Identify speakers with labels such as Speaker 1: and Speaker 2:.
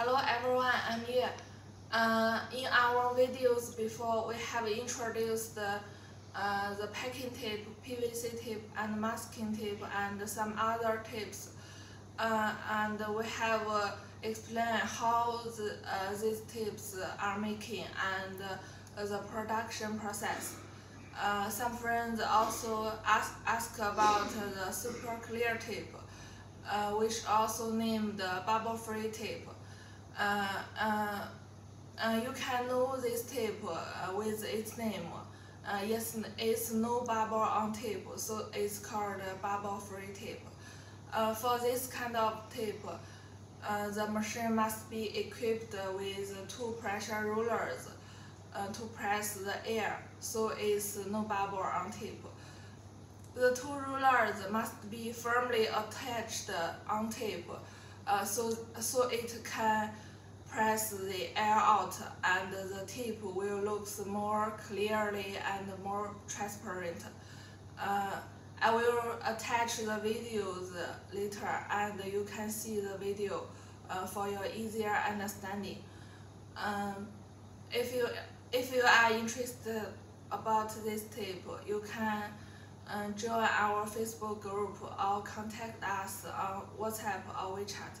Speaker 1: Hello everyone, I'm Ye. Uh, in our videos before, we have introduced the, uh, the packing tape, PVC tape, and masking tape, and some other tapes. Uh, and we have uh, explained how the, uh, these tapes are making and uh, the production process. Uh, some friends also ask, ask about the super clear tape, which also named bubble-free tape. Uh, uh, uh, you can know this tape with its name. yes, it's no bubble on tape, so it's called bubble-free tape. for this kind of tape, uh, the machine must be equipped with two pressure rollers uh, to press the air, so it's no bubble on tape. The two rollers must be firmly attached on tape, uh, so, so it can press the air out and the tip will look more clearly and more transparent. Uh, I will attach the videos later and you can see the video uh, for your easier understanding. Um, if you if you are interested about this tip, you can uh, join our Facebook group or contact us on WhatsApp or WeChat.